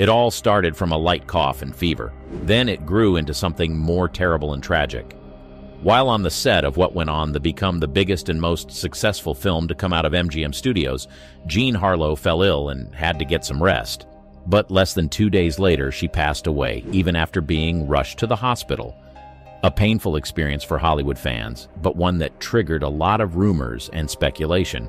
It all started from a light cough and fever. Then it grew into something more terrible and tragic. While on the set of what went on to become the biggest and most successful film to come out of MGM Studios, Jean Harlow fell ill and had to get some rest. But less than two days later, she passed away, even after being rushed to the hospital. A painful experience for Hollywood fans, but one that triggered a lot of rumors and speculation.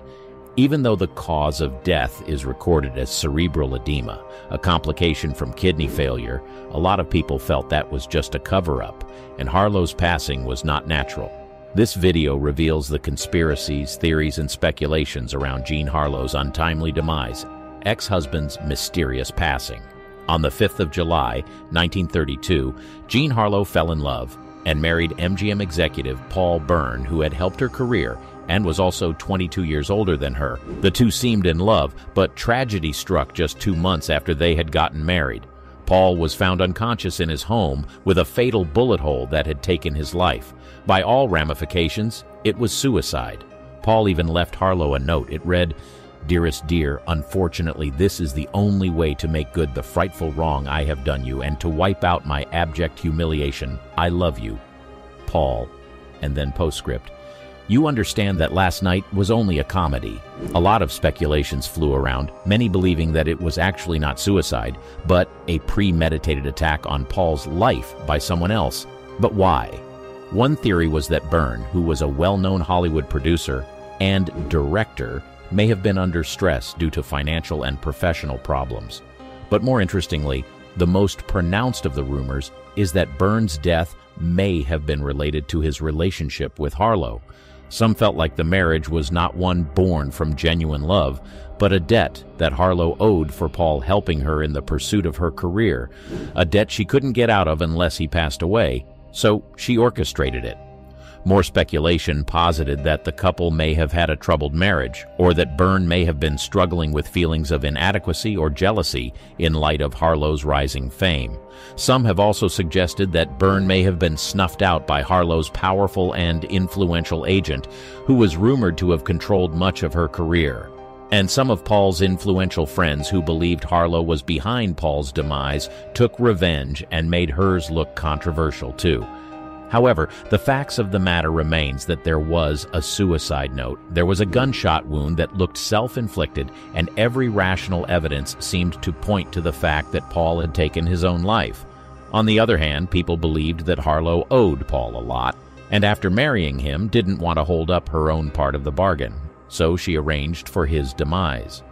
Even though the cause of death is recorded as cerebral edema, a complication from kidney failure, a lot of people felt that was just a cover-up, and Harlow's passing was not natural. This video reveals the conspiracies, theories, and speculations around Jean Harlow's untimely demise, ex-husband's mysterious passing. On the 5th of July, 1932, Jean Harlow fell in love, and married MGM executive Paul Bern, who had helped her career and was also 22 years older than her. The two seemed in love, but tragedy struck just two months after they had gotten married. Paul was found unconscious in his home with a fatal bullet hole that had taken his life. By all ramifications, it was suicide. Paul even left Harlow a note. It read, Dearest dear, unfortunately this is the only way to make good the frightful wrong I have done you and to wipe out my abject humiliation. I love you. Paul. And then postscript. You understand that last night was only a comedy. A lot of speculations flew around, many believing that it was actually not suicide, but a premeditated attack on Paul's life by someone else. But why? One theory was that Bern, who was a well-known Hollywood producer and director, may have been under stress due to financial and professional problems. But more interestingly, the most pronounced of the rumors is that Bern's death may have been related to his relationship with Harlow. Some felt like the marriage was not one born from genuine love, but a debt that Harlow owed for Paul helping her in the pursuit of her career, a debt she couldn't get out of unless he passed away, so she orchestrated it. More speculation posited that the couple may have had a troubled marriage, or that Bern may have been struggling with feelings of inadequacy or jealousy in light of Harlow's rising fame. Some have also suggested that Bern may have been snuffed out by Harlow's powerful and influential agent, who was rumored to have controlled much of her career. And some of Paul's influential friends who believed Harlow was behind Paul's demise took revenge and made hers look controversial too. However, the facts of the matter remains that there was a suicide note. There was a gunshot wound that looked self-inflicted, and every rational evidence seemed to point to the fact that Paul had taken his own life. On the other hand, people believed that Harlow owed Paul a lot, and after marrying him didn't want to hold up her own part of the bargain, so she arranged for his demise.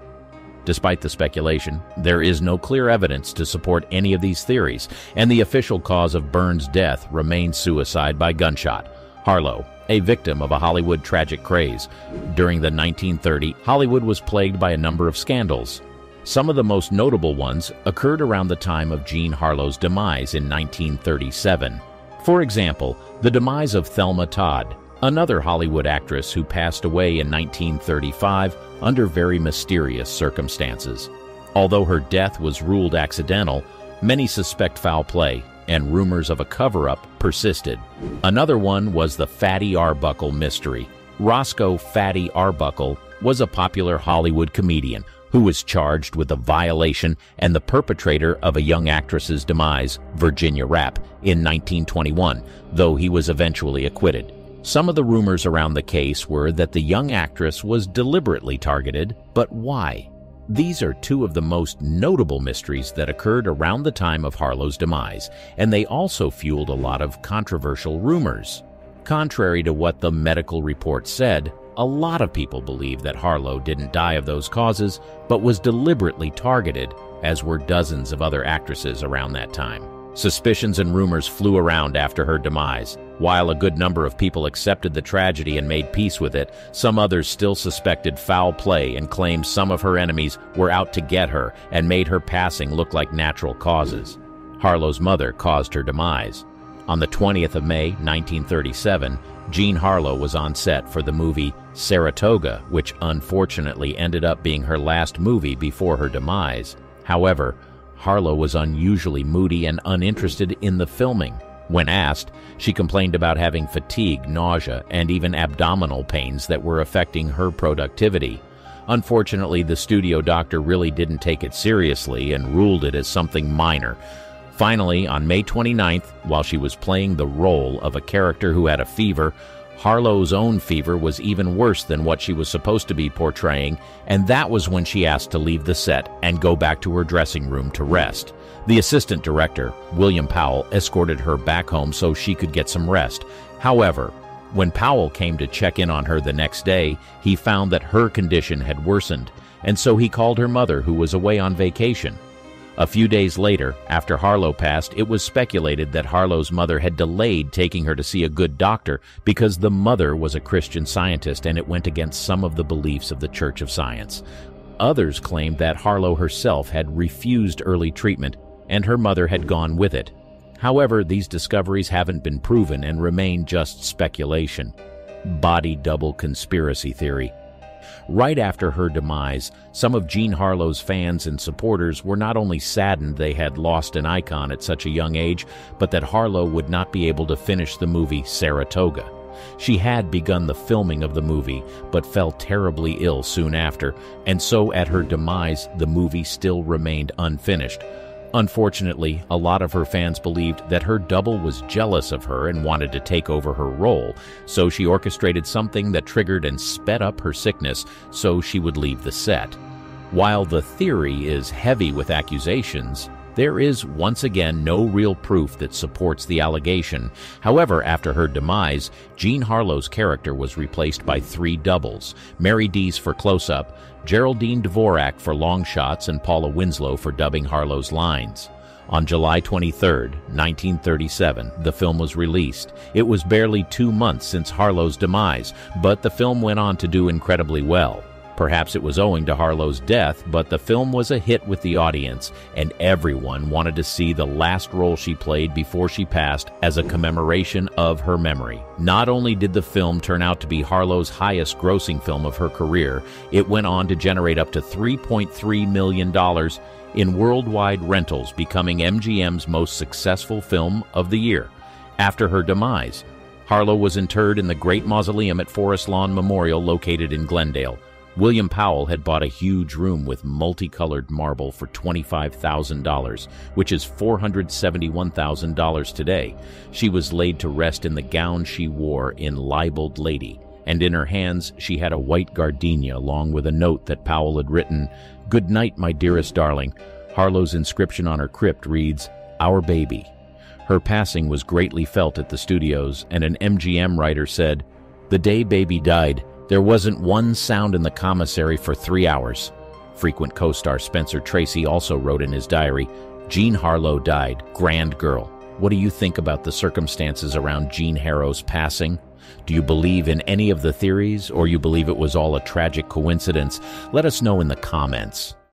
Despite the speculation, there is no clear evidence to support any of these theories, and the official cause of Bern's death remains suicide by gunshot. Harlow, a victim of a Hollywood tragic craze. During the 1930s, Hollywood was plagued by a number of scandals. Some of the most notable ones occurred around the time of Jean Harlow's demise in 1937. For example, the demise of Thelma Todd, another Hollywood actress who passed away in 1935 under very mysterious circumstances. Although her death was ruled accidental, many suspect foul play, and rumors of a cover-up persisted. Another one was the Fatty Arbuckle mystery. Roscoe Fatty Arbuckle was a popular Hollywood comedian who was charged with a violation and the perpetrator of a young actress's demise, Virginia Rappe, in 1921, though he was eventually acquitted. Some of the rumors around the case were that the young actress was deliberately targeted, but why? These are two of the most notable mysteries that occurred around the time of Harlow's demise, and they also fueled a lot of controversial rumors. Contrary to what the medical report said, a lot of people believe that Harlow didn't die of those causes, but was deliberately targeted, as were dozens of other actresses around that time. Suspicions and rumors flew around after her demise. While a good number of people accepted the tragedy and made peace with it, some others still suspected foul play and claimed some of her enemies were out to get her and made her passing look like natural causes. Harlow's mother caused her demise. On the 20th of May, 1937, Jean Harlow was on set for the movie Saratoga, which unfortunately ended up being her last movie before her demise. However, Harlow was unusually moody and uninterested in the filming. When asked, she complained about having fatigue, nausea, and even abdominal pains that were affecting her productivity. Unfortunately, the studio doctor really didn't take it seriously and ruled it as something minor. Finally, on May 29th, while she was playing the role of a character who had a fever, Harlow's own fever was even worse than what she was supposed to be portraying, and that was when she asked to leave the set and go back to her dressing room to rest. The assistant director, William Powell, escorted her back home so she could get some rest. However, when Powell came to check in on her the next day, he found that her condition had worsened, and so he called her mother, who was away on vacation. A few days later, after Harlow passed, it was speculated that Harlow's mother had delayed taking her to see a good doctor because the mother was a Christian scientist and it went against some of the beliefs of the Church of Science. Others claimed that Harlow herself had refused early treatment and her mother had gone with it. However, these discoveries haven't been proven and remain just speculation. Body double conspiracy theory. Right after her demise, some of Jean Harlow's fans and supporters were not only saddened they had lost an icon at such a young age, but that Harlow would not be able to finish the movie Saratoga. She had begun the filming of the movie, but fell terribly ill soon after, and so at her demise the movie still remained unfinished, Unfortunately, a lot of her fans believed that her double was jealous of her and wanted to take over her role, so she orchestrated something that triggered and sped up her sickness so she would leave the set. While the theory is heavy with accusations, there is once again no real proof that supports the allegation. However, after her demise, Jean Harlow's character was replaced by three doubles Mary Dees for close up, Geraldine Dvorak for long shots, and Paula Winslow for dubbing Harlow's lines. On July 23, 1937, the film was released. It was barely two months since Harlow's demise, but the film went on to do incredibly well. Perhaps it was owing to Harlow's death, but the film was a hit with the audience, and everyone wanted to see the last role she played before she passed as a commemoration of her memory. Not only did the film turn out to be Harlow's highest grossing film of her career, it went on to generate up to $3.3 million in worldwide rentals, becoming MGM's most successful film of the year. After her demise, Harlow was interred in the Great Mausoleum at Forest Lawn Memorial located in Glendale. William Powell had bought a huge room with multicolored marble for $25,000, which is $471,000 today. She was laid to rest in the gown she wore in Libeled Lady, and in her hands she had a white gardenia along with a note that Powell had written, Good night, my dearest darling. Harlow's inscription on her crypt reads, Our baby. Her passing was greatly felt at the studios, and an MGM writer said, The day baby died, there wasn't one sound in the commissary for three hours. Frequent co-star Spencer Tracy also wrote in his diary, Jean Harlow died, grand girl. What do you think about the circumstances around Jean Harlow's passing? Do you believe in any of the theories, or you believe it was all a tragic coincidence? Let us know in the comments.